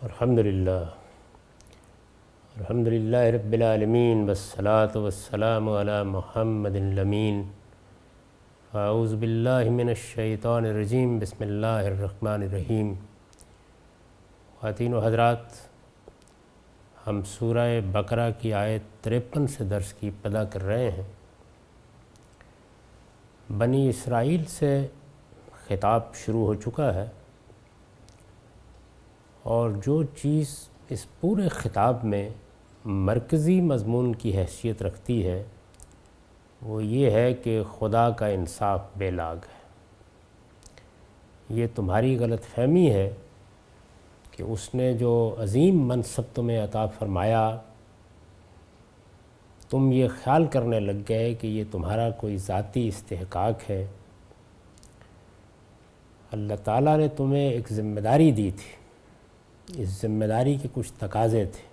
अल्हम्दुलिल्लाह अल्हम्दुलिल्लाह रब्बिल आलमीन वस्सलातु वस्सलामु अला मुहम्मदिन लमीन आऊज़ु बिल्लाहि मिनश शैतानिर रजीम बिस्मिल्लाहिर रहमानिर रहीम ख़वातीन व हज़रात हम सूरह बकरा की आयत तिरपन से दर्स की पदा कर रहे हैं बनी इसराइल से ख़िताब शुरू हो चुका है और जो चीज़ इस पूरे ख़िताब में मरकज़ी मज़मून की हैसियत रखती है, वो ये है कि खुदा का इंसाफ बेलाग है। ये तुम्हारी गलत फहमी है कि उसने जो अज़ीम मनसब तुम्हें अता फ़रमाया, तुम ये ख्याल करने लग गए कि ये तुम्हारा कोई ज़ाती इस्तेहकाक है। अल्लाह ताला ने तुम्हें एक ज़िम्मेदारी दी थी। इस ज़िम्मेदारी के कुछ तकाज़े थे।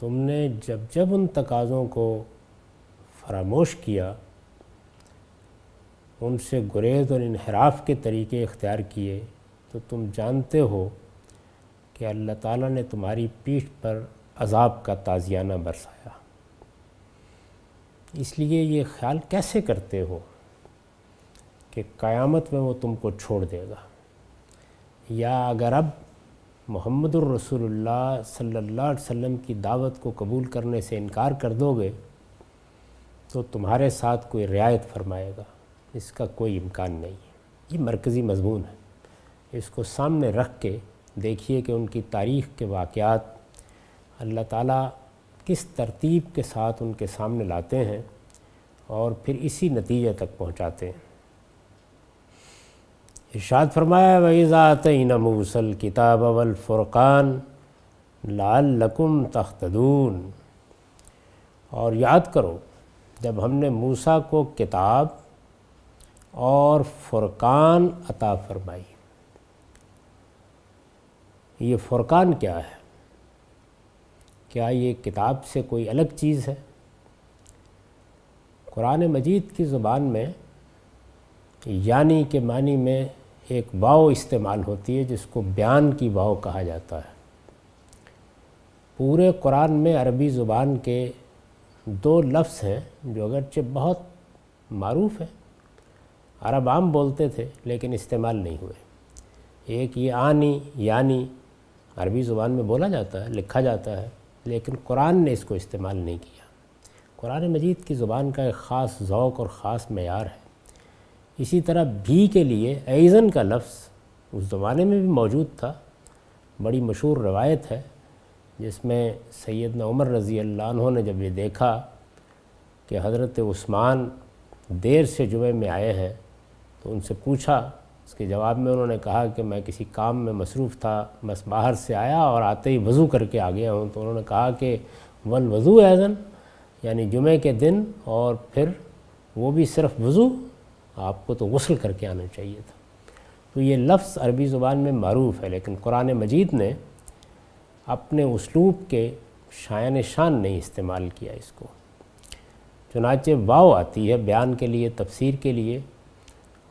तुमने जब जब उन तकाज़ों को फरामोश किया, उनसे गुरेज और इनहराफ के तरीके इख्तियार किए तो तुम जानते हो कि अल्लाह ताला ने तुम्हारी पीठ पर अज़ाब का ताज़ियाना बरसाया। इसलिए ये ख्याल कैसे करते हो कि क़यामत में वो तुमको छोड़ देगा? या अगर अब मोहम्मद रसूलुल्लाह सल्लल्लाहु अलैहि वसल्लम की दावत को कबूल करने से इनकार कर दोगे तो तुम्हारे साथ कोई रियायत फरमाएगा। इसका कोई इम्कान नहीं है। ये मरकज़ी मजमून है। इसको सामने रख के देखिए कि उनकी तारीख़ के वाक़ात अल्लाह ताला किस तरतीब के साथ उनके सामने लाते हैं और फिर इसी नतीजे तक पहुँचाते हैं। इर्शाद फरमाया वज़ात मूसल किताब अवल फ़ुरक़ान लाल लकुम तख्तदून। और याद करो, जब हमने मूसा को किताब और फ़ुरक़ान अता फरमाई, ये फ़ुरक़ान क्या है? क्या ये किताब से कोई अलग चीज़ है? कुरान मजीद की ज़ुबान में, यानी के मानी में एक वाव इस्तेमाल होती है, जिसको बयान की वाव कहा जाता है। पूरे कुरान में अरबी ज़ुबान के दो लफ्ज़ हैं, जो अगरचे बहुत मरूफ हैं। अरब आम बोलते थे, लेकिन इस्तेमाल नहीं हुए। एक ये आनी, यानी अरबी ज़ुबान में बोला जाता है, लिखा जाता है, लेकिन कुरान ने इसको इस्तेमाल नहीं किया। कुरान मजीद की ज़ुबान का एक ख़ास ज़ौक़ और ख़ास मैार है। इसी तरह भी के लिए ऐज़न का लफ्ज़ उस ज़माने में भी मौजूद था। बड़ी मशहूर रवायत है, जिसमें सैदना उमर रज़ी अल्लाह ने जब ये देखा कि हज़रत उस्मान देर से जुमे में आए हैं तो उनसे पूछा, उसके जवाब में उन्होंने कहा कि मैं किसी काम में मसरूफ़ था बस बाहर से आया और आते ही वज़ू करके आ गया हूँ। तो उन्होंने कहा कि वल वज़ू ऐज़न, यानी जुमे के दिन और फिर वो भी सिर्फ़ वज़ू आपको तो गसल करके आना चाहिए था। तो ये लफ्ज़ अरबी ज़ुबान में मरूफ़ है, लेकिन कुरान मजीद ने अपने उसलूब के शायन शान नहीं इस्तेमाल किया इसको। चुनाचे वाव आती है बयान के लिए, तफसीर के लिए,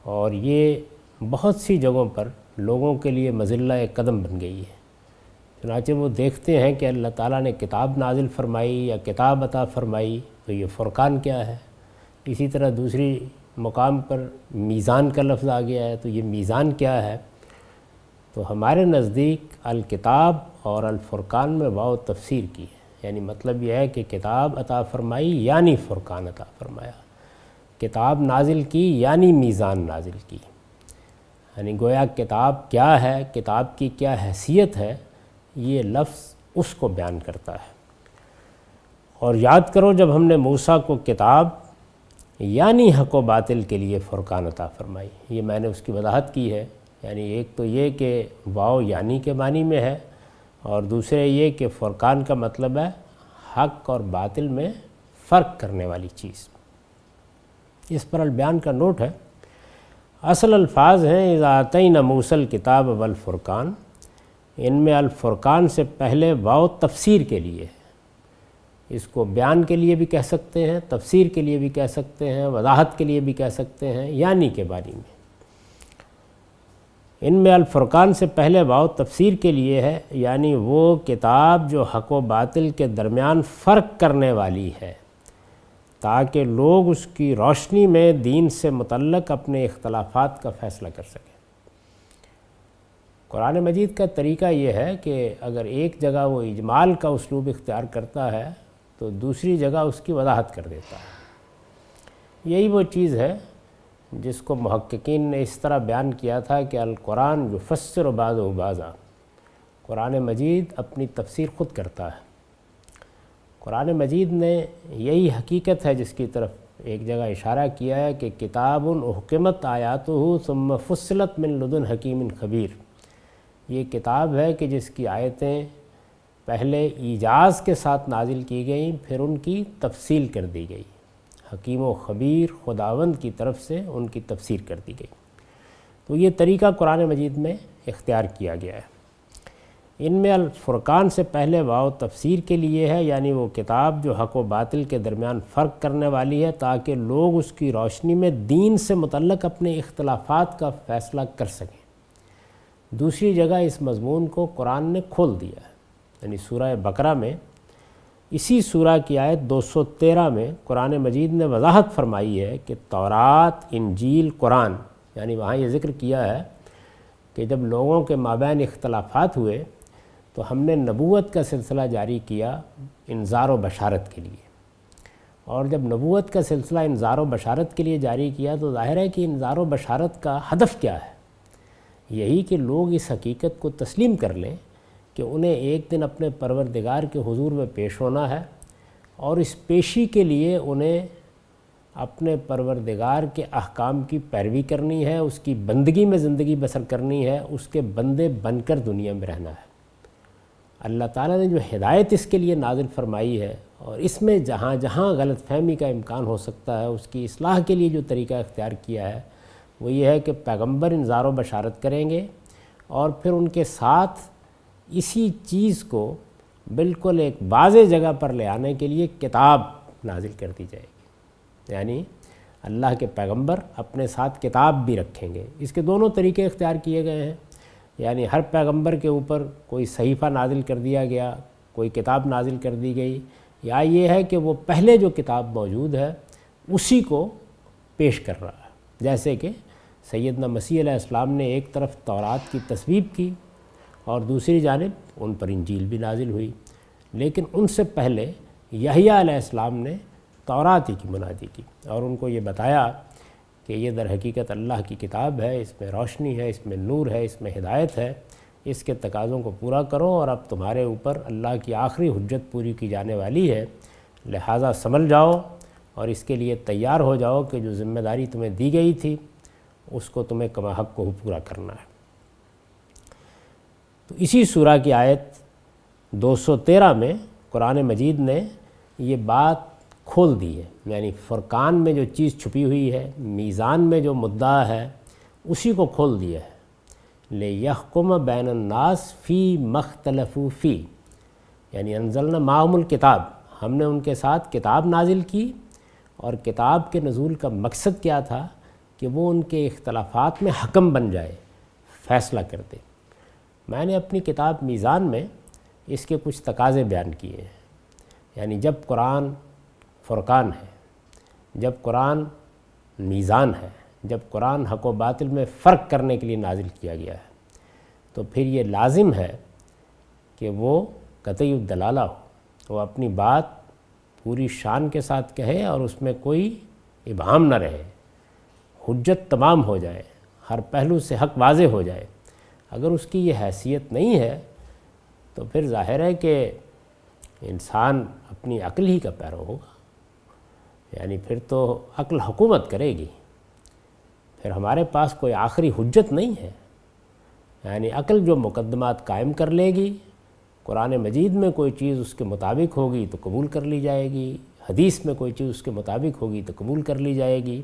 और ये बहुत सी जगहों पर लोगों के लिए मज़िल्ला एक कदम बन गई है। चुनाचे वो देखते हैं कि अल्लाह ताला ने किताब नाजिल फरमाई या किताब अता फरमाई तो ये फ़ुरक़ान क्या है? इसी तरह दूसरी मुकाम पर मीज़ान का लफ्ज़ आ गया है तो ये मीज़ान क्या है? तो हमारे नज़दीक अलकिताब और अलफ़ुरक़ान में वाव तफसीर की है। यानी मतलब यह है कि किताब अता फ़रमाई, यानी फ़ुरक़ान अता फ़रमाया। किताब नाजिल की, यानी मीज़ान नाजिल की। यानी गोया किताब क्या है, किताब की क्या हैसियत है, ये लफ्ज़ उसको बयान करता है। और याद करो, जब हमने मूसा को किताब यानी हक व बातिल के लिए फ़ुरक़ान अता फ़रमाई। ये मैंने उसकी वजाहत की है। यानी एक तो ये कि वाव यानी के मानी में है और दूसरे ये कि फ़ुरक़ान का मतलब है हक और बातिल में फ़र्क करने वाली चीज़। इस पर अलबयान का नोट है। असल अल्फाज हैं इज़ातन मूसल किताब वलफ़ुरक़ान इनमें अलफ़ुरक़ान से पहले वाव तफसीर के लिए है। इसको बयान के लिए भी कह सकते हैं, तफसीर के लिए भी कह सकते हैं, वजाहत के लिए भी कह सकते हैं, यानी के बारे में। इनमें अलफ़ुरक़ान से पहले वाव तफसीर के लिए है, यानी वो किताब जो हक व बातिल के दरमियान फ़र्क करने वाली है, ताकि लोग उसकी रोशनी में दीन से मुतलक अपने इख्तलाफात का फ़ैसला कर सकें। कुरान मजीद का तरीका ये है कि अगर एक जगह वो इजमाल का उसलूब इख्तियार करता है तो दूसरी जगह उसकी वजाहत कर देता है। यही वो चीज़ है जिसको महक्कीन ने इस तरह बयान किया था कि अलकुरान जो फसर बाज़ बाज़ा। कुरान मजीद अपनी तफसीर ख़ुद करता है। कुरान मजीद ने यही हकीकत है जिसकी तरफ़ एक जगह इशारा किया है कि किताब हुकमत आयात सुम फसलत मिन लदन हकीम खबीर। ये किताब है कि जिसकी आयतें पहले ईजाज़ के साथ नाजिल की गई, फिर उनकी तफसील कर दी गई। हकीम व ख़बीर खुदावंद की तरफ़ से उनकी तफसीर कर दी गई। तो ये तरीका कुरान मजीद में इख्तियार किया गया है। इनमें अलफ़ुरक़ान से पहले वाव तफसीर के लिए है, यानी वो किताब जो हक व बातिल के दरमियान फ़र्क करने वाली है, ताकि लोग उसकी रोशनी में दीन से मुतलक अपने इख्तलाफात का फ़ैसला कर सकें। दूसरी जगह इस मजमून को कुरान ने खोल दिया है। यानी सूरह बकरा में, इसी सूरा की आयत 213 में कुरान मजीद ने वजाहत फरमाई है कि तौरात, इंजील, कुरान, यानी वहाँ ये ज़िक्र किया है कि जब लोगों के माबैन इख्तलाफात हुए तो हमने नबूत का सिलसिला जारी किया इनज़ार व बशारत के लिए। और जब नबूत का सिलसिला इनज़ार व बशारत के लिए जारी किया तो ज़ाहिर है कि इनज़ार व बशारत का हदफ क्या है? यही कि लोग इस हकीकत को तस्लीम कर लें कि उन्हें एक दिन अपने परवरदिगार के हुजूर में पेश होना है और इस पेशी के लिए उन्हें अपने परवरदिगार के अहकाम की पैरवी करनी है, उसकी बंदगी में ज़िंदगी बसर करनी है, उसके बंदे बनकर दुनिया में रहना है। अल्लाह ताला ने जो हिदायत इसके लिए नाजिल फरमाई है और इसमें जहाँ जहाँ गलत फहमी का इम्कान हो सकता है, उसकी असलाह के लिए जो तरीका इख्तियार किया है, वो ये है कि पैगंबर इंजार बशारत करेंगे और फिर उनके साथ इसी चीज़ को बिल्कुल एक वाज जगह पर ले आने के लिए किताब नाजिल कर दी जाएगी। यानी अल्लाह के पैगंबर अपने साथ किताब भी रखेंगे। इसके दोनों तरीके इख्तियार किए गए हैं। यानी हर पैगंबर के ऊपर कोई सहीफ़ा नाजिल कर दिया गया, कोई किताब नाजिल कर दी गई, या ये है कि वो पहले जो किताब मौजूद है, उसी को पेश कर रहा है। जैसे कि सैदना मसीह इस्लाम ने एक तरफ़ तौरात की तस्वीब की और दूसरी जानब उन पर इंजील भी नाजिल हुई। लेकिन उनसे पहले यहिया इस्लाम ने तौराती की, मुनादी की और उनको ये बताया कि ये दर हकीकत अल्लाह की किताब है, इसमें रोशनी है, इसमें नूर है, इसमें हिदायत है। इसके तकाज़ों को पूरा करो और अब तुम्हारे ऊपर अल्लाह की आखिरी हजत पूरी की जाने वाली है। लिहाजा समझ जाओ और इसके लिए तैयार हो जाओ कि जो ज़िम्मेदारी तुम्हें दी गई थी, उसको तुम्हें कमा हक को पूरा करना है। तो इसी सूरा की आयत 213 में कुरान मजीद ने ये बात खोल दी है। यानी फ़ुरक़ान में जो चीज़ छुपी हुई है, मीज़ान में जो मुद्दा है, उसी को खोल दिया है। ले यहकुम बैनन्नास फ़ी मख्तलफ़ू फ़ी। यानी अनजलना मामूल किताब। हमने उनके साथ किताब नाजिल की और किताब के नज़ूल का मकसद क्या था कि वो उनके इख्तलाफात में हकम बन जाए, फ़ैसला कर दे। मैंने अपनी किताब मीज़ान में इसके कुछ तकाज़े बयान किए हैं। यानी जब कुरान फ़ुरक़ान है, जब कुरान मीज़ान है, जब कुरान हक बातिल में फ़र्क करने के लिए नाजिल किया गया है तो फिर ये लाजिम है कि वो कतई दलाला हो, वो अपनी बात पूरी शान के साथ कहे और उसमें कोई इबाम न रहे। हजत तमाम हो जाए, हर पहलू से हक वाजे हो जाए अगर उसकी ये हैसियत नहीं है तो फिर ज़ाहिर है कि इंसान अपनी अक्ल ही का पैरों होगा। यानी फिर तो अक्ल हुकूमत करेगी। फिर हमारे पास कोई आखिरी हजत नहीं है। यानी अक्ल जो मुकदमात कायम कर लेगी, कुरान मजीद में कोई चीज़ उसके मुताबिक होगी तो कबूल कर ली जाएगी, हदीस में कोई चीज़ उसके मुताबिक होगी तो कबूल कर ली जाएगी,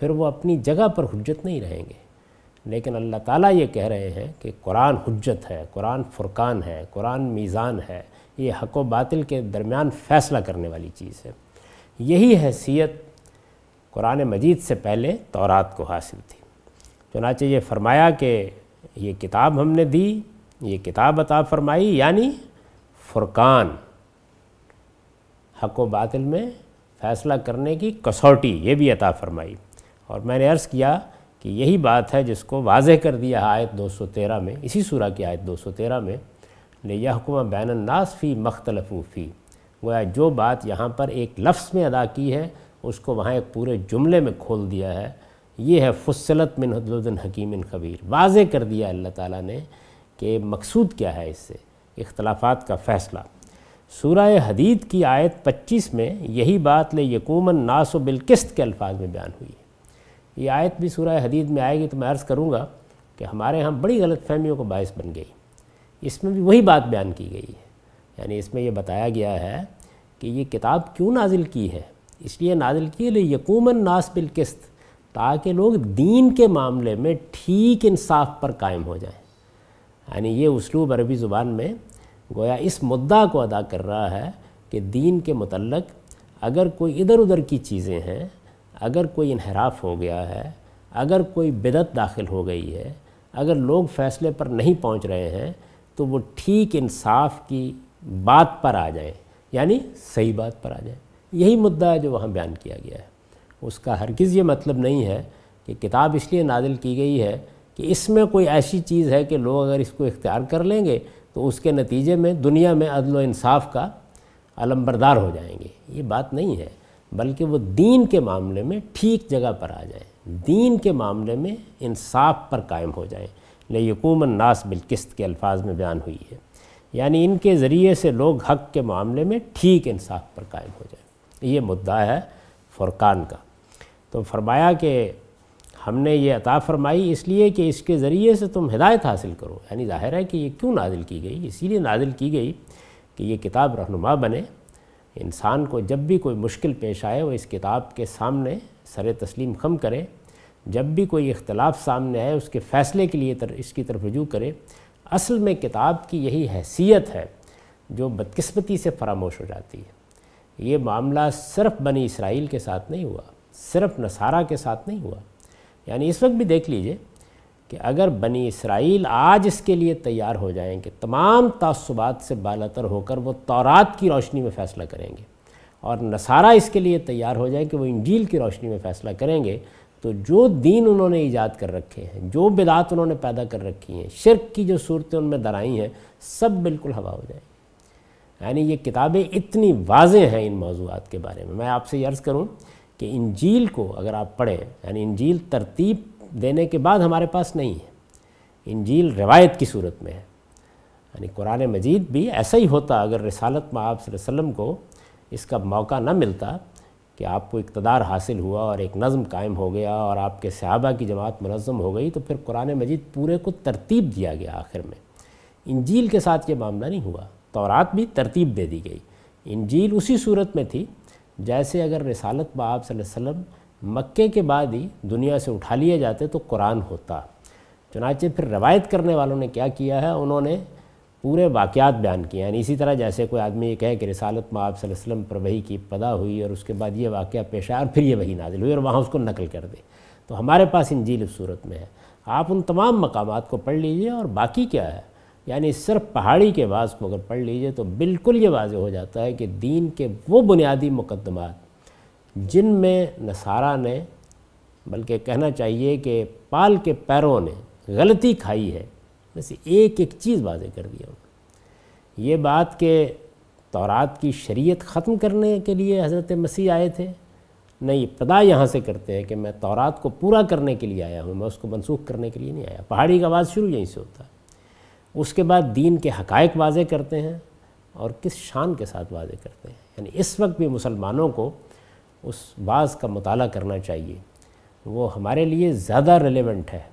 फिर वो अपनी जगह पर हजत नहीं रहेंगे। लेकिन अल्लाह ताला ये कह रहे हैं कि कुरान हजत है, कुरान फ़ुरक़ान है, कुरान मीज़ान है। ये हक व बातिल के दरमियान फ़ैसला करने वाली चीज़ है। यही हैसियत कुरान मजीद से पहले तौरात को हासिल थी। चुनाचे ये फ़रमाया कि ये किताब हमने दी, ये किताब अता फरमाई, यानी फ़ुरकान। हक व बातिल में फ़ैसला करने की कसौटी, ये भी अता फरमाई। और मैंने अर्ज़ किया कि यही बात है जिसको वाज कर दिया आयत 213 में, इसी सूरा की आयत 213 में, ले यहकुमा बैन नास फ़ी। मख्तलफ़ूफ़ी गोया जो बात यहाँ पर एक लफ्स में अदा की है, उसको वहाँ एक पूरे जुमले में खोल दिया है। ये है फुसलत मिन हदुद्दीन हकीम खबीर वाज कर दिया अल्लाह ताला ने कि मकसूद क्या है इससे, इख्तलाफात का फ़ैसला। सूरह हदीद की आयत 25 में यही बात, ले यकूमन नासो बिलकिस्त के अल्फाज में बयान हुई है। ये आयत भी सूरह हदीद में आएगी तो मैं अर्ज़ करूँगा कि हमारे यहाँ बड़ी गलत फहमियों का बायस बन गई। इसमें भी वही बात बयान की गई है। यानी इसमें यह बताया गया है कि ये किताब क्यों नाजिल की है? इसलिए नाजिल की है यकूमन नास बिलकिस्त ताकि लोग दीन के मामले में ठीक इंसाफ पर कायम हो जाएँ। यानी ये उसलूब अरबी ज़ुबान में गोया इस मुद्दा को अदा कर रहा है कि दीन के मतलब अगर कोई इधर उधर की चीज़ें हैं अगर कोई इनहराफ हो गया है, अगर कोई बिदत दाखिल हो गई है, अगर लोग फ़ैसले पर नहीं पहुँच रहे हैं तो वो ठीक इंसाफ की बात पर आ जाए, यानी सही बात पर आ जाए। यही मुद्दा है जो वहाँ बयान किया गया है। उसका हरगिज़ ये मतलब नहीं है कि किताब इसलिए नादिल की गई है कि इसमें कोई ऐसी चीज़ है कि लोग अगर इसको इख्तियार कर लेंगे तो उसके नतीजे में दुनिया में अदल इंसाफ का अलम्बरदार हो जाएँगे। ये बात नहीं है। बल्कि वो दीन के मामले में ठीक जगह पर आ जाए। दीन के मामले में इंसाफ पर कायम हो जाए। ले यकूमन नास बिलकिस्त के अल्फाज में बयान हुई है। यानी इनके ज़रिए से लोग हक के मामले में ठीक इंसाफ पर कायम हो जाए। ये मुद्दा है फ़ुरकान का। तो फरमाया कि हमने ये अता फरमाई इसलिए कि इसके ज़रिए से तुम हिदायत हासिल करो। यानी ज़ाहिर है कि ये क्यों नादिल की गई? इसीलिए नादिल की गई कि ये किताब रहनुमा बने। इंसान को जब भी कोई मुश्किल पेश आए वो इस किताब के सामने सर तस्लीम खम करे। जब भी कोई इख्तलाफ सामने आए उसके फ़ैसले के लिए तर, इसकी तरफ़ रजू करे। असल में किताब की यही हैसियत है जो बदकस्मती से फरामोश हो जाती है। ये मामला सिर्फ़ बनी इसराइल के साथ नहीं हुआ सिर्फ़ नसारा के साथ नहीं हुआ। यानी इस वक्त भी देख लीजिए कि अगर बनी इसराइल आज इसके लिए तैयार हो जाएँ कि तमाम तसबात से बालातर होकर वो तौरात की रोशनी में फ़ैसला करेंगे। और नसारा इसके लिए तैयार हो जाए कि वो इंजील की रोशनी में फ़ैसला करेंगे तो जो दीन उन्होंने ईजाद कर रखे हैं, जो बिदात उन्होंने पैदा कर रखी हैं, शिरक की जो सूरतें उनमें दराई हैं, सब बिल्कुल हवा हो जाए यानी ये किताबें इतनी वाज हैं इन मौजूद के बारे में। मैं आपसे अर्ज़ करूँ कि इंजील को अगर आप पढ़ें, यानी इंजील तरतीब देने के बाद हमारे पास नहीं है। इंजील रवायत की सूरत में है। यानी कुरान मजीद भी ऐसा ही होता, अगर रसालत में आप वसल्लम को इसका मौका न मिलता कि आपको इकतदार हासिल हुआ और एक नज़म कायम हो गया और आपके सहाबा की जमात मनज़म हो गई तो फिर कुरान मजीद पूरे को तरतीब दिया गया आखिर में। इंजील के साथ ये मामला नहीं हुआ। तौरात भी तरतीब दे दी गई। इंजील उसी सूरत में थी, जैसे अगर रसालत बाब वसल्लम मक्के के बाद ही दुनिया से उठा लिए जाते तो कुरान होता। चुनाचे फिर रवायत करने वालों ने क्या किया है? उन्होंने पूरे वाक़ात बयान किए यानी इसी तरह जैसे कोई आदमी ये कहे कि रिसालत में आप वसल्लम पर वही की पदा हुई और उसके बाद ये वाक़ पेश आया और फिर ये वही नाजिल हुई और वहाँ उसको नकल कर दे। तो हमारे पास इंजील इस सूरत में है। आप उन तमाम मकाम को पढ़ लीजिए और बाकी क्या है? यानी सिर्फ़ पहाड़ी के वास को अगर पढ़ लीजिए तो बिल्कुल ये वाज हो जाता है कि दीन के वो बुनियादी मुकदमात जिनमें नसारा ने, बल्कि कहना चाहिए कि पाल के पैरों ने गलती खाई है वैसे एक एक चीज़ वाजे कर दिया उन्होंने। ये बात के तौरात की शरीयत ख़त्म करने के लिए हज़रत मसीह आए थे नहीं पदा यहाँ से करते हैं कि मैं तौरात को पूरा करने के लिए आया हूँ, मैं उसको मनसूख करने के लिए नहीं आया। पहाड़ी का आवाज़ शुरू यहीं से होता है। उसके बाद दीन के हकायक वाजे करते हैं और किस शान के साथ वाजे करते हैं। यानी इस वक्त भी मुसलमानों को उस बाज़ का मताल करना चाहिए। वो हमारे लिए ज़्यादा रेलेवेंट है।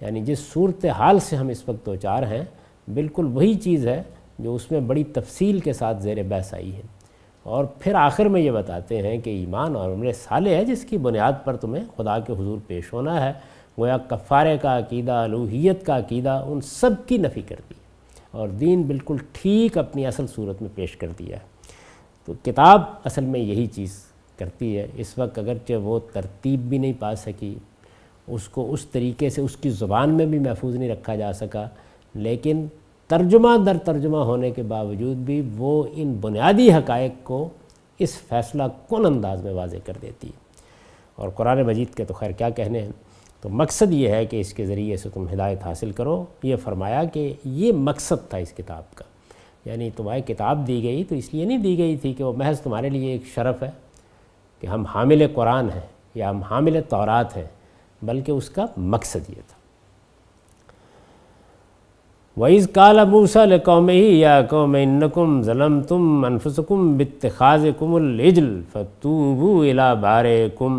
यानी जिस सूरत हाल से हम इस वक्त दो चार हैं, बिल्कुल वही चीज़ है जो उसमें बड़ी तफसील के साथ जेर बहस आई है। और फिर आखिर में ये बताते हैं कि ईमान और उम्र साले है जिसकी बुनियाद पर तुम्हें खुदा के हुजूर पेश होना है। गोया कफ़ारे का अकीदा, अलूहियत का अकीदा, उन सब की नफ़ी कर दी। और दीन बिल्कुल ठीक अपनी असल सूरत में पेश कर दिया है। तो किताब असल में यही चीज़ करती है, इस वक्त अगरचे वो तरतीब भी नहीं पा सकी। उसको उस तरीके से उसकी ज़ुबान में भी महफूज नहीं रखा जा सका, लेकिन तर्जुमा दर तर्जुमा होने के बावजूद भी वो इन बुनियादी हकायक को इस फैसला कौन अंदाज में वाजे कर देती? है और कुरान मजीद के तो खैर क्या कहने हैं? तो मकसद ये है कि इसके ज़रिए से तुम हिदायत हासिल करो। ये फरमाया कि ये मकसद था इस किताब का। यानी तुम्हारी किताब दी गई तो इसलिए नहीं दी गई थी कि वो महज तुम्हारे लिए एक शरफ़ है। कि हम हामिल कुरान हैं या हम हामिल तौरात हैं, बल्कि उसका मकसद ये था। वईज़ काला मूसा कौम ही या कौम इन्नकुम ज़लम तुम अनफसकुम बितखाज कुमल फ़तूबू इला बार कुम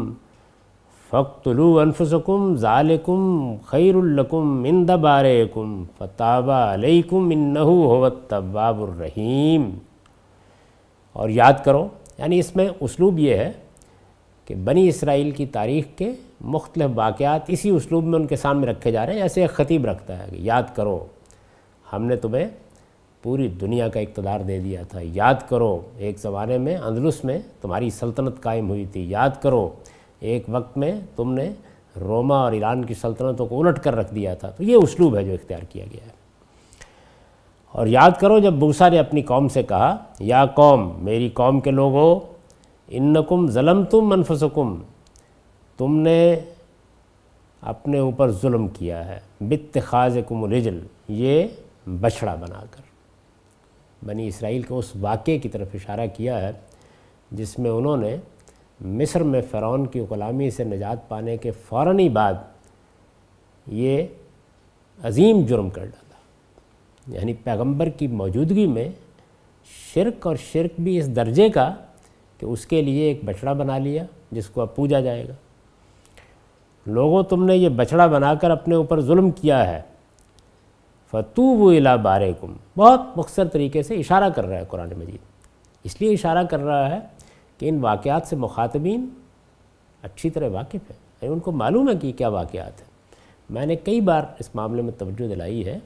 फ़क्तलू अनफुसकुम ज़ालिकुम खैरुल्लकुम इंद बारकुम फ़ताबा अलैकुम इन्नहु होवत्तवाबुर्रहीम और याद करो, यानी इसमें उसलूब ये है कि बनी इसराइल की तारीख़ के मुख्तलिफ़ वाक़ात इसी उसलूब में उनके सामने रखे जा रहे हैं, ऐसे एक ख़तीब रखता है याद करो, हमने तुम्हें पूरी दुनिया का इकतदार दे दिया था। याद करो, एक ज़माने में अंदलुस में तुम्हारी सल्तनत कायम हुई थी। याद करो, एक वक्त में तुमने रोमा और ईरान की सल्तनतों को उलट कर रख दिया था। तो ये उसलूब है जो इख्तियार किया गया है। और याद करो, जब मूसा ने अपनी कौम से कहा, या कौम, मेरी कौम के लोगों इन्नकुम ज़लम तुम मनफसकुम तुमने अपने ऊपर जुल्म किया है। बित खाज कुम रिजल ये बछड़ा बनाकर। बनी इसराइल के उस वाक़े की तरफ़ इशारा किया है, जिसमें उन्होंने मिस्र में फ़िरौन की ग़ुलामी से निजात पाने के फ़ौर ही बाद ये अजीम जुर्म कर डाला। यानी पैगंबर की मौजूदगी में शिरक और शिरक भी इस दर्जे का कि उसके लिए एक बछड़ा बना लिया, जिसको अब पूजा जाएगा। लोगों, तुमने ये बछड़ा बनाकर अपने ऊपर जुल्म किया है। फ़तूब इला बारकुम। बहुत मुख्तर तरीके से इशारा कर रहा है कुरान मजीद। इसलिए इशारा कर रहा है कि इन वाक़ात से मुखातबीन अच्छी तरह वाकिफ़ है। उनको मालूम है कि क्या वाक़ात है। मैंने कई बार इस मामले में तवज्जो दिलाई है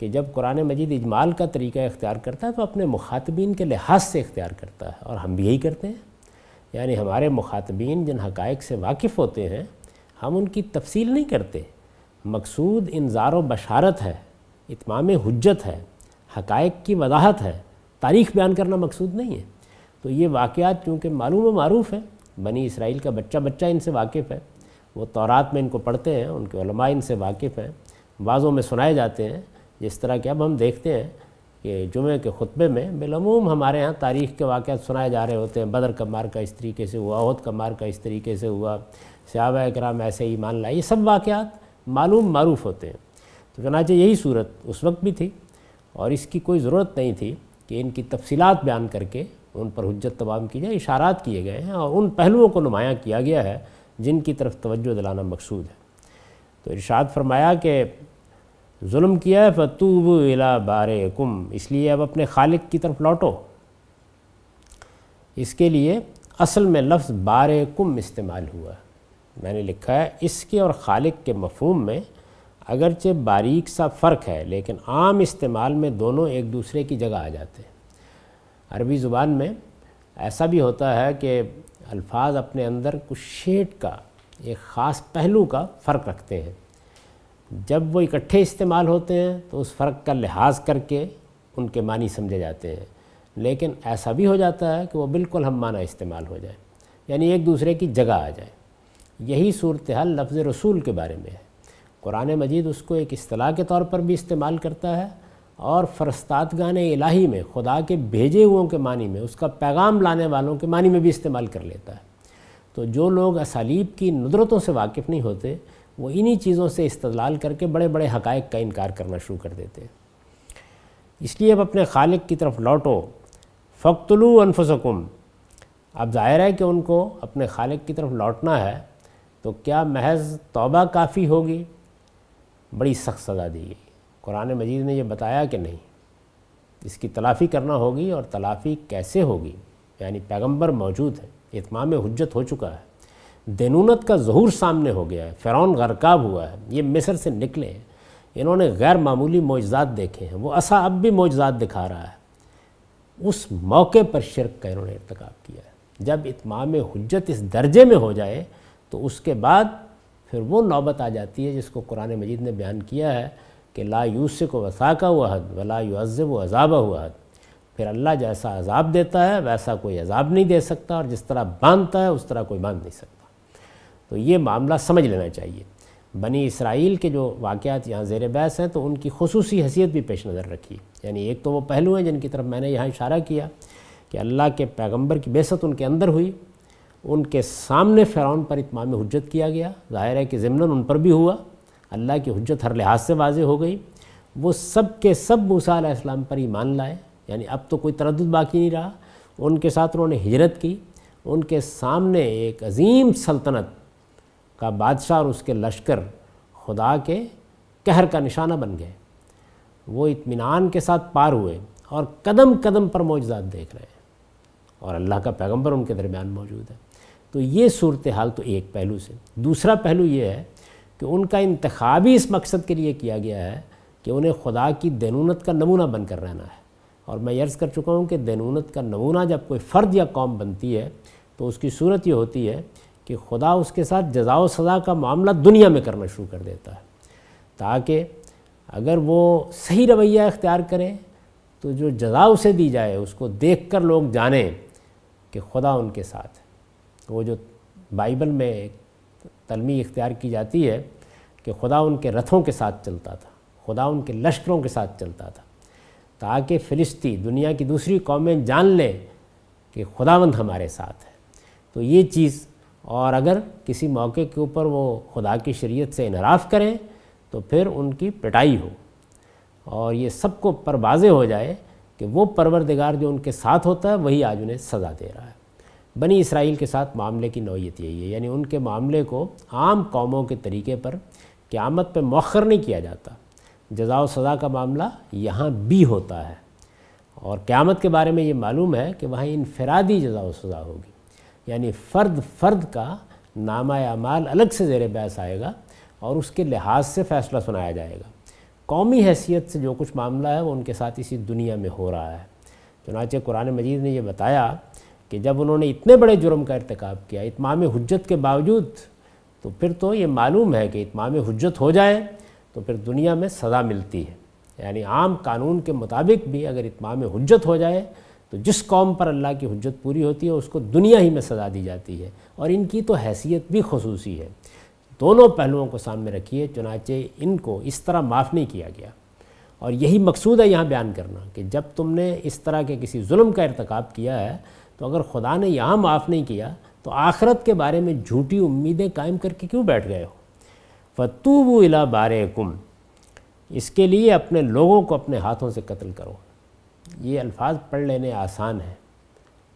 कि जब कुरान मजीद इजमाल का तरीका इख्तियार करता है तो अपने मुखातबीन के लिहाज से इख्तियार करता है, और हम भी यही करते हैं। यानी हमारे मुखातबीन जिन हक़ से वाकिफ़ होते हैं, हम उनकी तफसील नहीं करते। मकसूद इनज़ार व बशारत है, इतमाम हजत है हक़ की वजाहत है, तारीख़ बयान करना मकसूद नहीं है। तो ये वाक़ात चूँकि मालूम व मरूफ़ है, बनी इसराइल का बच्चा बच्चा इनसे वाकिफ़ है, वो तौरात में इनको पढ़ते हैं, उनके इनसे वाकिफ़ हैं, बाज़ों में सुनाए जाते हैं जिस तरह के अब हम देखते हैं कि जुमे के खुतबे में बिलमूम हमारे यहाँ तारीख़ के वाक़ सुनाए जा रहे होते हैं। बदर का मार का इस तरीके से हुआ अहद का मार का इस तरीके से हुआ, सहाबा कराम ऐसे ही मान लाए। ये सब वाक़ात मालूम मरूफ़ होते हैं। तो चनाचे यही सूरत उस वक्त भी थी और इसकी कोई ज़रूरत नहीं थी कि इनकी तफसीलात बयान करके उन पर हजत तमाम की जाए, इशारात किए गए हैं और उन पहलुओं को नुमायाँ किया गया है जिनकी तरफ़ तवज्जो दिलाना मकसूद है। तो इरशाद फरमाया कि जुल्म किया है, फ़तूब इला बार कुम इसलिए अब अपने खालिक की तरफ़ लौटो। इसके लिए असल में लफ्ज़ बार कुम इस्तेमाल हुआ। मैंने लिखा है, इसके और खालिक के मफहम में अगरचे बारीक सा फ़र्क है, लेकिन आम इस्तेमाल में दोनों एक दूसरे की जगह आ जाते हैं। अरबी ज़ुबान में ऐसा भी होता है कि अल्फाज अपने अंदर कुछ शेड का, एक ख़ास पहलू का फ़र्क रखते हैं। जब वो इकट्ठे इस्तेमाल होते हैं तो उस फ़र्क का लिहाज करके उनके मानी समझे जाते हैं। लेकिन ऐसा भी हो जाता है कि वो बिल्कुल हम माना इस्तेमाल हो जाए, यानी एक दूसरे की जगह आ जाए। यही सूरत हाल लफ्ज़ रसूल के बारे में है। कुरान मजीद उसको एक असलाह के तौर पर भी इस्तेमाल करता है और फरस्तात फ़रस्तादगान इलाही में, खुदा के भेजे हुओं के मानी में, उसका पैगाम लाने वालों के मानी में भी इस्तेमाल कर लेता है। तो जो लोग असालीब की नुदरतों से वाकिफ़ नहीं होते वो इन्हीं चीज़ों से इस्तलाल करके बड़े बड़े हक़ का इनकार करना शुरू कर देते हैं। इसलिए अब अपने खालिक की तरफ़ लौटो। फ़ख्तलू अनफसकुम। अब ज़ाहिर है कि उनको अपने खालिक की तरफ़ लौटना है तो क्या महज तौबा काफ़ी होगी? बड़ी सख्त सज़ा दी गई। कुरान मजीद ने यह बताया कि नहीं। इसकी तलाफ़ी करना होगी और तलाफ़ी कैसे होगी? यानी पैगंबर मौजूद है। इतमाम हजत हो चुका है। देनूनत का जहूर सामने हो गया है, फ़िरौन गरकाब हुआ है, ये मिस्र से निकले हैं। इन्होंने गैर मामूली मोजात देखे हैं। वो असा अब भी मोजात दिखा रहा है। उस मौके पर शिरक का इन्होंने इरतकब किया है। जब इतमाम हजत इस दर्जे में हो जाए तो उसके बाद फिर वो नौबत आ जाती है, जिसको कुरान मजीद ने बयान किया है कि ला यूस को वसा का हुआ हद, वला युज़ब अजाबा हुआ हद। फिर अल्लाह जैसा अजाब देता है, वैसा कोई अजाब नहीं दे सकता, और जिस तरह बांधता है, उस तरह कोई बाँध नहीं सकता। तो ये मामला समझ लेना चाहिए। बनी इसराइल के जो वाक़ात यहाँ ज़ेर बहस हैं तो उनकी खसूसी हैसियत भी पेश नज़र रखी। यानी एक तो वो पहलू हैं जिनकी तरफ़ मैंने यहाँ इशारा किया कि अल्लाह के पैगंबर की बेसत उनके अंदर हुई, उनके सामने फ़िरौन पर इतमाम हजत किया गया। ज़ाहिर है कि ज़िमन उन पर भी हुआ। अल्लाह की हजत हर लिहाज से वाज हो गई। वो सब के सब मूसा इस्लाम पर ईमान लाए। यानी अब तो कोई तरद बाकी नहीं रहा। उनके साथ उन्होंने हिजरत की। उनके सामने एक अजीम सल्तनत का बादशाह और उसके लश्कर खुदा के कहर का निशाना बन गए। वो इत्मीनान के साथ पार हुए और कदम कदम पर मौजाद देख रहे हैं और अल्लाह का पैगंबर उनके दरमियान मौजूद है। तो ये सूरत हाल तो एक पहलू से। दूसरा पहलू ये है कि उनका इंतखबी इस मकसद के लिए किया गया है कि उन्हें खुदा की देनूनत का नमूना बनकर रहना है। और मैं यर्ज़ कर चुका हूँ कि देनूनत का नमूना जब कोई फ़र्द या कौम बनती है तो उसकी सूरत ये होती है कि खुदा उसके साथ जजा सज़ा का मामला दुनिया में करना शुरू कर देता है। ताकि अगर वो सही रवैया इख्तियार करें तो जो जजा उसे दी जाए, उसको देख कर लोग जानें कि खुदा उनके साथ है। वो जो बाइबल में एक तलमी इख्तियार की जाती है कि खुदा उनके रथों के साथ चलता था, खुदा उनके लश्करों के साथ चलता था, ताकि फ़िलिस्ती दुनिया की दूसरी कौमें जान लें कि खुदावंद हमारे साथ है। तो ये चीज़ और अगर किसी मौके के ऊपर वो खुदा की शरीयत से इनराफ़ करें तो फिर उनकी पिटाई हो। और ये सबको पर वाजे हो जाए कि वो परवरदिगार जो उनके साथ होता है, वही आज उन्हें सज़ा दे रहा है। बनी इसराइल के साथ मामले की नौीयत यही है। यानी उनके मामले को आम कौमों के तरीके पर क़्यामत पर मौखर नहीं किया जाता। जजा सज़ा का मामला यहाँ भी होता है। और क़्यामत के बारे में ये मालूम है कि वहाँ इनफरादी जजा सज़ा होगी। यानी फ़र्द फ़र्द का नामा अमाल अलग से ज़ेर बहस आएगा और उसके लिहाज से फ़ैसला सुनाया जाएगा। कौमी हैसियत से जो कुछ मामला है वो उनके साथ इसी दुनिया में हो रहा है। चुनाचे कुरान मजीद ने यह बताया कि जब उन्होंने इतने बड़े जुर्म का इरतकब किया, इतमाम हजत के बावजूद तो फिर तो ये मालूम है कि इतमाम हजत हो जाए तो फिर दुनिया में सज़ा मिलती है। यानी आम कानून के मुताबिक भी अगर इतमाम हजत हो जाए तो जिस कौम पर अल्लाह की हजत पूरी होती है, उसको दुनिया ही में सज़ा दी जाती है। और इनकी तो हैसियत भी खसूसी है। दोनों पहलुओं को सामने रखिए, चुनाचे इनको इस तरह माफ़ नहीं किया गया। और यही मकसूद है यहाँ बयान करना कि जब तुमने इस तरह के किसी जुल्म का इरतकब किया है तो अगर खुदा ने यहाँ माफ़ नहीं किया तो आखरत के बारे में झूठी उम्मीदें कायम करके क्यों बैठ गए हो? फ़तूबू इला बार कुम इसके लिए अपने लोगों को अपने हाथों से कत्ल करो। ये अल्फाज पढ़ लेने आसान है।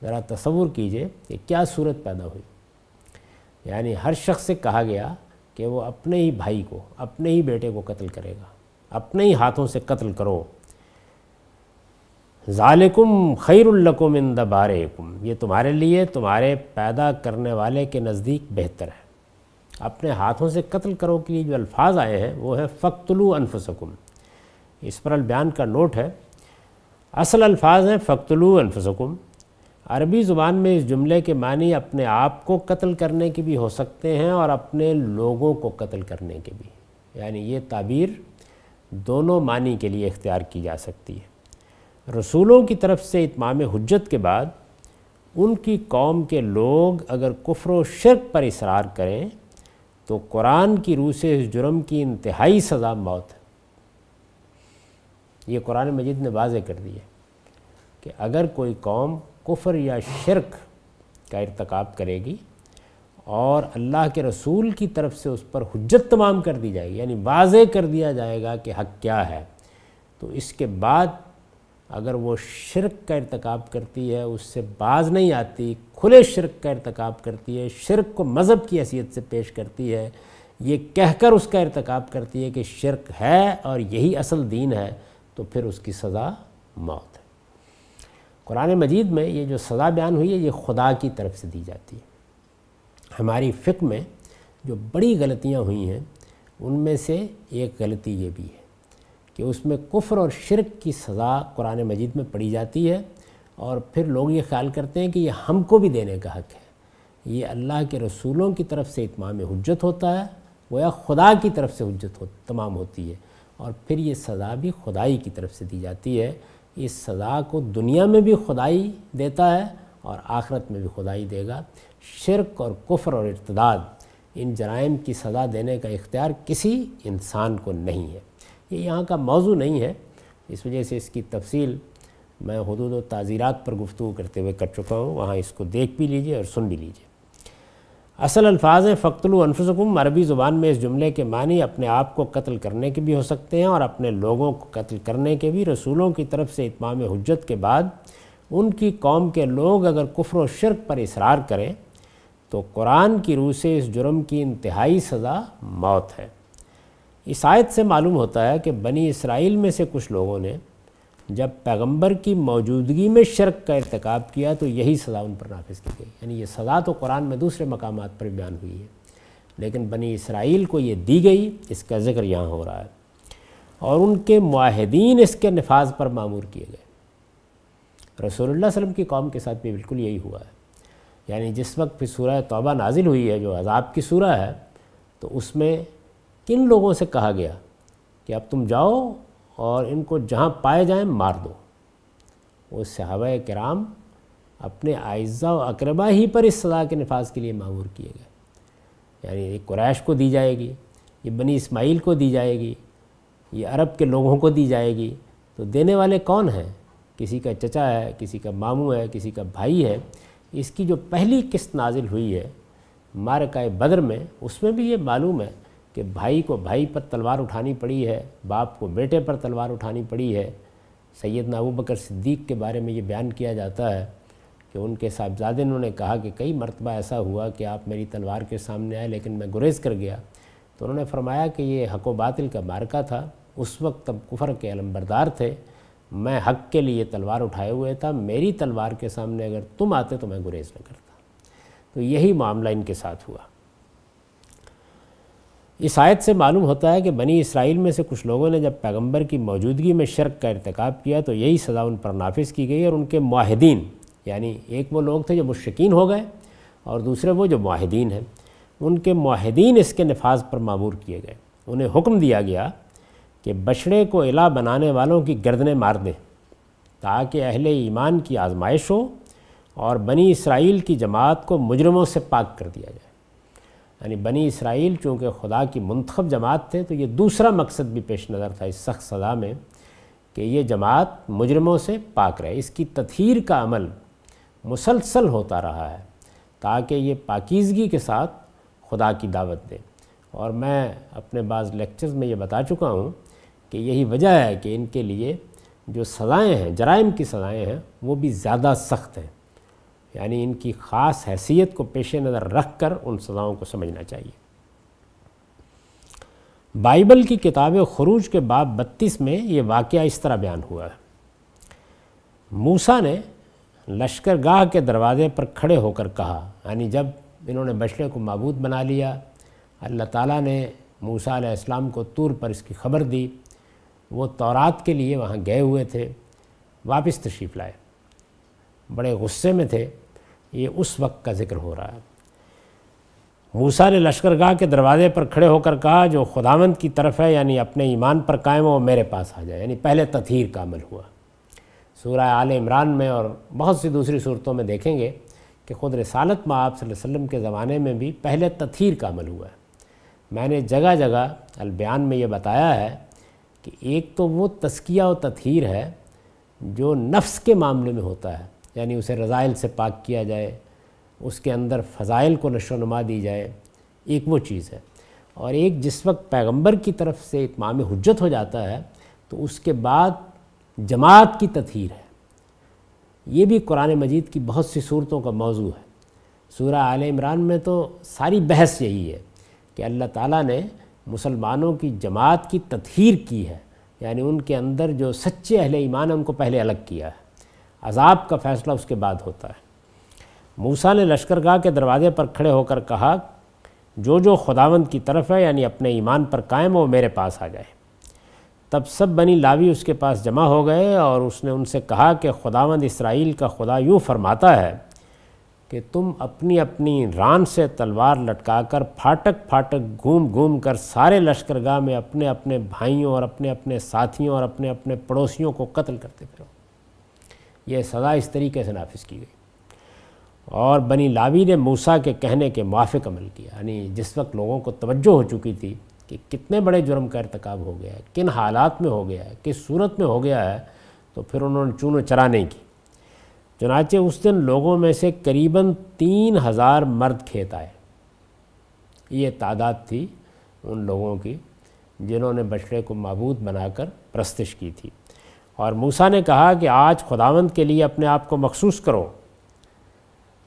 ज़रा तस्वुर कीजिए कि क्या सूरत पैदा हुई। यानी हर शख्स से कहा गया कि वो अपने ही भाई को, अपने ही बेटे को कत्ल करेगा। अपने ही हाथों से कत्ल करो। ज़ालिकुम खैरुल्लकुम इन दबारेकुम ये तुम्हारे लिए, तुम्हारे पैदा करने वाले के नज़दीक बेहतर है। अपने हाथों से कत्ल करो के लिए जो अल्फाज आए हैं, वो है फ़ख्तलू अनफसकुम इस पर बयान का नोट है असल अल्फाज हैं फ़ख्तलू अनफसकुम। अरबी ज़ुबान में इस जुमले के मानी अपने आप को कत्ल करने के भी हो सकते हैं और अपने लोगों को कत्ल करने के भी। यानी ये ताबीर दोनों मानी के लिए इख्तियार की जा सकती है। रसूलों की तरफ़ से इतमाम हजत के बाद उनकी कौम के लोग अगर कुफ्र शिरक पर इसरार करें तो कुरान की रूह से इस जुर्म की इंतहाई सज़ा मौत है। ये कुरान मजीद ने वाज कर दी है कि अगर कोई कौम कुफ्र या शिरक का इरतकब करेगी और अल्लाह के रसूल की तरफ़ से उस पर हजत तमाम कर दी जाएगी, यानी वाज कर दिया जाएगा कि हक क्या है तो इसके बाद अगर वो शिरक का इरतकब करती है, उससे बाज नहीं आती, खुले शिरक का इरतकब करती है, शिरक को मज़हब की हैसियत से पेश करती है, ये कहकर उसका इरतकब करती है कि शिरक है और यही असल दीन है तो फिर उसकी सज़ा मौत है। कुरान मजीद में ये जो सज़ा बयान हुई है, ये खुदा की तरफ़ से दी जाती है। हमारी फ़िक्र में जो बड़ी गलतियाँ हुई हैं, उनमें से एक गलती ये भी है कि उसमें कुफ्र और शिरक की सज़ा कुरान मजीद में पड़ी जाती है और फिर लोग ये ख्याल करते हैं कि ये हमको भी देने का हक़ है। ये अल्लाह के रसूलों की तरफ़ से इतमाम हजत होता है गोया खुदा की तरफ़ से हजत हो, तमाम होती है। और फिर ये सज़ा भी खुदाई की तरफ़ से दी जाती है। इस सज़ा को दुनिया में भी खुदाई देता है और आखरत में भी खुदाई देगा। शिरक और कुफर और इर्तदाद, इन जराइम की सज़ा देने का इख्तियार किसी इंसान को नहीं है। ये यहाँ का मौजू नहीं है। इस वजह से इसकी तफसील मैं हदूद व ताज़ीरात पर गुफ्तु करते हुए कर चुका हूँ। वहाँ इसको देख भी लीजिए और सुन भी लीजिए। असल अल्फाज हैं अनफुसकुम, अरबी ज़ुबान में इस जुमले के मानी अपने आप को कत्ल करने के भी हो सकते हैं और अपने लोगों को कत्ल करने के भी, रसूलों की तरफ़ से इतमाम हजत के बाद उनकी कौम के लोग अगर कुफ्र व शिरक पर इसरार करें तो कुरान की रूह से इस जुर्म की इंतहाई सज़ा मौत है। इस आयत से मालूम होता है कि बनी इसराइल में से कुछ लोगों ने जब पैगंबर की मौजूदगी में शर्क का इरतकब किया तो यही सज़ा उन पर नाफिज की गई। यानी ये सज़ा तो कुरान में दूसरे मकाम पर बयान हुई है। लेकिन बनी इसराइल को ये दी गई, इसका ज़िक्र यहाँ हो रहा है। और उनके माहदीन इसके नफाज पर मामूर किए गए। रसोल्ला वसम की कौम के साथ भी बिल्कुल यही हुआ है। यानी जिस वक्त फिर सूरह तौबा नाजिल हुई है, जो अजाब की सूरह है तो उसमें किन लोगों से कहा गया कि अब तुम जाओ और इनको जहाँ पाए जाएँ, मार दो। वो सहाब कराम अपने आयज़ा व अकरबा ही पर इस सज़ा के नफाज के लिए मामूर किए गए। यानी ये कुरैश को दी जाएगी, ये बनी इस्माइल को दी जाएगी, ये अरब के लोगों को दी जाएगी। तो देने वाले कौन हैं? किसी का चचा है, किसी का मामू है, किसी का भाई है। इसकी जो पहली किस्त नाजिल हुई है मारका बदर में, उसमें भी ये मालूम है कि भाई को भाई पर तलवार उठानी पड़ी है, बाप को बेटे पर तलवार उठानी पड़ी है। सैयद अबू बकर सिद्दीक़ के बारे में ये बयान किया जाता है कि उनके साहबजादे ने कहा कि कई मरतबा ऐसा हुआ कि आप मेरी तलवार के सामने आए, लेकिन मैं गुरेज कर गया। तो उन्होंने फरमाया कि ये हक बातिल का मारका था। उस वक्त तब कुफर के अलमबरदार थे। मैं हक के लिए तलवार उठाए हुए था। मेरी तलवार के सामने अगर तुम आते तो मैं गुरेज न करता। तो यही मामला इनके साथ हुआ। इस आयत से मालूम होता है कि बनी इसराइल में से कुछ लोगों ने जब पैगंबर की मौजूदगी में शर्क का इरतकब किया तो यही सज़ा उन पर नाफिज की गई और उनके माहिदीन यानी एक वो लोग थे जो मुशकिन हो गए और दूसरे वो जो माहिदीन हैं, उनके माहिदीन इसके नफाज पर मामूर किए गए। उन्हें हुक्म दिया गया कि बछड़े को इला बनाने वालों की गर्दनें मार दें, ताकि अहले ईमान की आजमाइश हो और बनी इसराइल की जमात को मुजरमों से पाक कर दिया जाए। यानी बनी इसराइल, चूँकि खुदा की मंतखब जमात थे तो ये दूसरा मकसद भी पेश नज़र था इस सख्त सज़ा में, कि ये जमात मुजरमों से पाक रहे। इसकी तथहीर का अमल मुसलसल होता रहा है, ताकि ये पाकिजगी के साथ खुदा की दावत दे। और मैं अपने बाज़ लेक्चर्स में ये बता चुका हूँ कि यही वजह है कि इनके लिए जो सज़ाएँ हैं, जराइम की सज़ाएँ हैं, वो भी ज़्यादा सख्त हैं। यानी इनकी ख़ास हैसियत को पेश नज़र रख कर उन सज़ाओं को समझना चाहिए। बाइबल की किताब खरूज के बाब बत्तीस में ये वाक़ इस तरह बयान हुआ है। मूसा ने लश्कर गाह के दरवाज़े पर खड़े होकर कहा, यानी जब इन्होंने बछड़े को मबूद बना लिया, अल्लाह ताला ने मूसा इस्लाम को तूर पर इसकी खबर दी। वो तौरात के लिए वहाँ गए हुए थे, वापस तशरीफ़ लाए। बड़े गुस्से में थे ये उस वक्त का ज़िक्र हो रहा है। मूसा ने लश्करगाह के दरवाजे पर खड़े होकर कहा, जो खुदावंत की तरफ़ है, यानी अपने ईमान पर कायम हो मेरे पास आ जाए। यानी पहले तथहीर का अमल हुआ। सूरह आल इमरान में और बहुत सी दूसरी सूरतों में देखेंगे कि ख़ुद रसालत में वसल्लम के ज़माने में भी पहले तथहीर का अमल हुआ है। मैंने जगह जगह अलबयान में ये बताया है कि एक तो वो तस्किया और तथहीर है जो नफ्स के मामले में होता है यानी उसे रज़ाइल से पाक किया जाए, उसके अंदर फ़ज़ाइल को नशोनुमा दी जाए, एक वो चीज़ है। और एक जिस वक्त पैगंबर की तरफ़ से इतमाम हजत हो जाता है तो उसके बाद जमात की तथहीर है। ये भी कुरान मजीद की बहुत सी सूरतों का मौजू है। सूरह आल इमरान में तो सारी बहस यही है कि अल्लाह ताला ने मुसलमानों की जमात की तथहीर की है, यानी उनके अंदर जो सच्चे अहले ईमान है, उनको पहले अलग किया है। अजाब का फ़ैसला उसके बाद होता है। मूसा ने लश्करगाह के दरवाजे पर खड़े होकर कहा जो जो खुदावंद की तरफ़ है, यानी अपने ईमान पर कायम हो मेरे पास आ जाए। तब सब बनी लावी उसके पास जमा हो गए और उसने उनसे कहा कि खुदावंद इसराइल का खुदा यूँ फरमाता है कि तुम अपनी अपनी रान से तलवार लटकाकर फाटक फाटक घूम घूम कर सारे लश्करगाह में अपने अपने भाइयों और अपने अपने साथियों और अपने अपने पड़ोसियों को कत्ल करते फिरो। यह सज़ा इस तरीके से नाफिज की गई। और बनी लावी ने मूसा के कहने के मुआफ़ अमल किया, यानी जिस वक्त लोगों को तवज्जो हो चुकी थी कि कितने बड़े जुर्म का इरतकब हो गया है, किन हालात में हो गया है, किस सूरत में हो गया है तो फिर उन्होंने चूनो चरा नहीं की। चुनाचे उस दिन लोगों में से करीबन तीन हज़ार मर्द खेत आए। ये तादाद थी उन लोगों की जिन्होंने बछड़े को मबूद बनाकर प्रस्तिश की थी। और मूसा ने कहा कि आज खुदावंद के लिए अपने आप को मखसूस करो।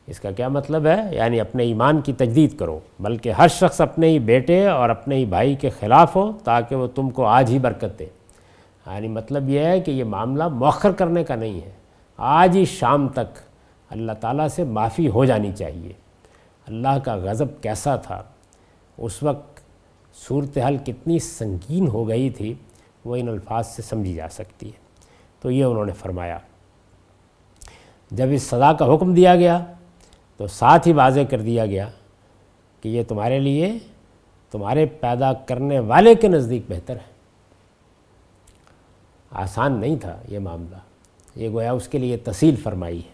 इसका क्या मतलब है? यानी अपने ईमान की तजदीद करो। बल्कि हर शख्स अपने ही बेटे और अपने ही भाई के ख़िलाफ़ हो, ताकि वो तुमको आज ही बरकत दे। यानी मतलब यह है कि ये मामला मौखर करने का नहीं है। आज ही शाम तक अल्लाह ताला से माफ़ी हो जानी चाहिए। अल्लाह का गज़ब कैसा था? उस वक्त सूरत हाल कितनी संगीन हो गई थी, वो इन अल्फाज से समझी जा सकती है। तो ये उन्होंने फरमाया। जब इस सज़ा का हुक्म दिया गया तो साथ ही वाजे कर दिया गया कि ये तुम्हारे लिए, तुम्हारे पैदा करने वाले के नज़दीक बेहतर है। आसान नहीं था ये मामला। ये गोया उसके लिए तसील फरमाई है।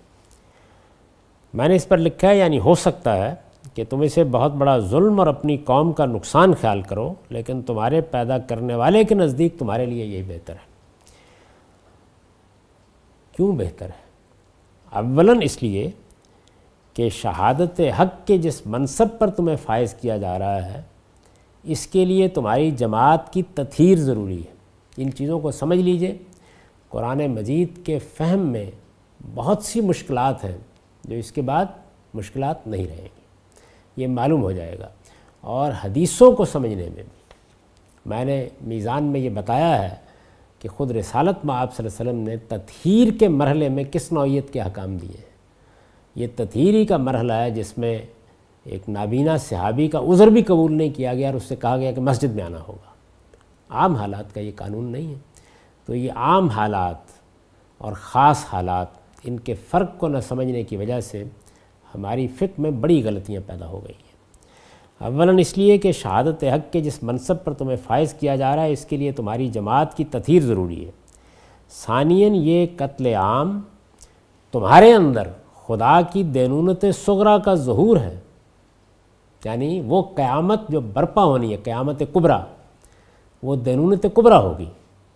मैंने इस पर लिखा है, यानी हो सकता है कि तुम इसे बहुत बड़ा जुल्म और अपनी कौम का नुकसान ख्याल करो, लेकिन तुम्हारे पैदा करने वाले के नज़दीक तुम्हारे लिए यही बेहतर है। क्यों बेहतर है? अव्वलन इसलिए कि शहादत हक के जिस मनसब पर तुम्हें फ़ायज़ किया जा रहा है, इसके लिए तुम्हारी जमात की तथीर ज़रूरी है। इन चीज़ों को समझ लीजिए। कुरान मजीद के फ़हम में बहुत सी मुश्किल हैं, जो इसके बाद मुश्किल नहीं रहेंगी। ये मालूम हो जाएगा। और हदीसों को समझने में मैंने मीज़ान में ये बताया है कि ख़ुद रसालत में आप वसल्लम ने तथहीर के मरहले में किस नौीयत के अहकाम दिए हैं? ये तथीरी का मरहला है जिसमें एक नाबीना सहाबी का उज़र भी कबूल नहीं किया गया और उससे कहा गया कि मस्जिद में आना होगा। आम हालात का ये कानून नहीं है। तो ये आम हालात और ख़ास हालात, इनके फ़र्क को न समझने की वजह से हमारी फ़िक्र में बड़ी गलतियाँ पैदा हो गई हैं। अवला इसलिए कि शहादत हक के जिस मनसब पर तुम्हें फ़ायज़ किया जा रहा है, इसके लिए तुम्हारी जमात की तथीर ज़रूरी है। सानियन ये कत्ल आम तुम्हारे अंदर खुदा की दैनूनत सगरा का जहूर है। यानी वो क़यामत जो बर्पा होनी है क़यामत कुबरा, वो दैनूनत कुबरा होगी,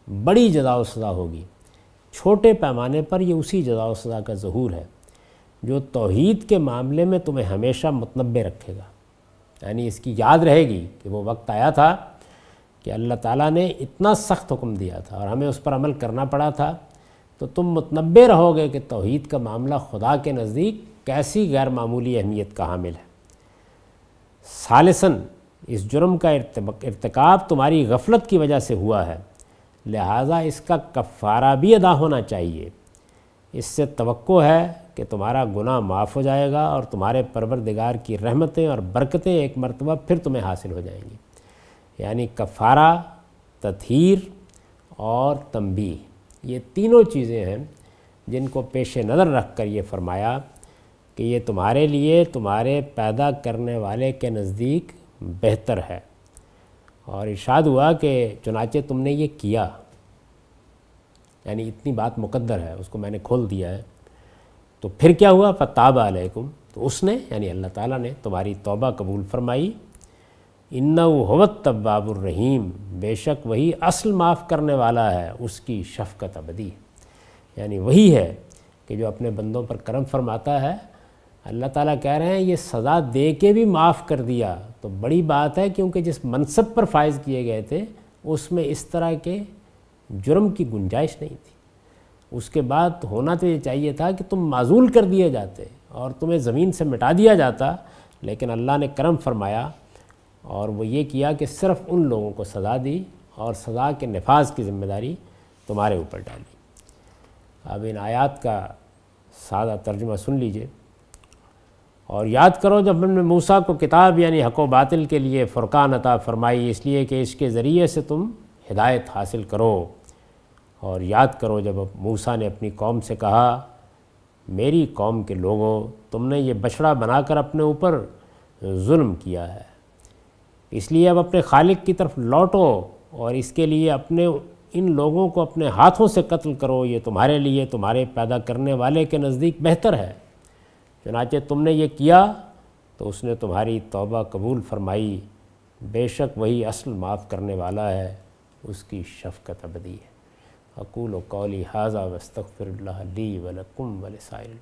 बड़ी जदा सज़ा होगी। छोटे पैमाने पर ये उसी जदा सज़ा का जहूर है, जो तोहद के मामले में तुम्हें हमेशा मतनबे रखेगा। यानी इसकी याद रहेगी कि वो वक्त आया था कि अल्लाह ताला ने इतना सख्त हुक्म दिया था और हमें उस पर अमल करना पड़ा था। तो तुम मुतनबे रहोगे कि तोहद का मामला खुदा के नज़दीक कैसी गैर मामूली अहमियत का हामिल है। सालसन, इस जुर्म का इरतकब तुम्हारी गफलत की वजह से हुआ है। लिहाजा इसका कफ़ारा भी अदा होना चाहिए। इससे तो है कि तुम्हारा गुनाह माफ़ हो जाएगा और तुम्हारे परवरदिगार की रहमतें और बरकतें एक मरतबा फिर तुम्हें हासिल हो जाएँगी। यानी कफ़ारा, तथीर और तंबी, ये तीनों चीज़ें हैं जिनको पेश नज़र रख कर ये फरमाया कि ये तुम्हारे लिए, तुम्हारे पैदा करने वाले के नज़दीक बेहतर है। और इशाद हुआ कि चुनाचे तुमने ये किया। यानी इतनी बात मुकद्दर है, उसको मैंने खोल दिया है। तो फिर क्या हुआ? फ़ताब अलैकुम। तो उसने, यानी अल्लाह ताला ने, तुम्हारी तौबा कबूल फरमाई। इन्ना हवत तब्बाबुररहीम बेशक वही असल माफ़ करने वाला है, उसकी शफ़क़त अबदी। यानी वही है कि जो अपने बंदों पर करम फरमाता है। अल्लाह ताला कह रहे हैं, ये सज़ा दे के भी माफ़ कर दिया। तो बड़ी बात है, क्योंकि जिस मनसब पर फ़ायज़ किए गए थे, उसमें इस तरह के जुर्म की गुंजाइश नहीं उसके बाद होना तो ये चाहिए था कि तुम माजूल कर दिए जाते और तुम्हें ज़मीन से मिटा दिया जाता, लेकिन अल्लाह ने करम फरमाया और वो ये किया कि सिर्फ़ उन लोगों को सज़ा दी और सज़ा के नफाज की ज़िम्मेदारी तुम्हारे ऊपर डाली। अब इन आयात का सादा तर्जुमा सुन लीजिए और याद करो जब हमने मूसा को किताब यानी हक बातिल के लिए फ़ुरक़ान अता फ़रमाई, इसलिए कि इसके ज़रिए से तुम हिदायत हासिल करो। और याद करो जब मूसा ने अपनी कौम से कहा, मेरी कौम के लोगों, तुमने ये बछड़ा बनाकर अपने ऊपर जुल्म किया है। इसलिए अब अपने खालिक की तरफ़ लौटो और इसके लिए अपने, इन लोगों को अपने हाथों से कत्ल करो। ये तुम्हारे लिए, तुम्हारे पैदा करने वाले के नज़दीक बेहतर है। चुनाचे तुमने ये किया तो उसने तुम्हारी तौबा कबूल फरमाई। बेशक वही असल माफ़ करने वाला है, उसकी शफ़क़त अबदी है। अकूल कौली हाजा वस्तफ़िर ली वलकुम वलसाइल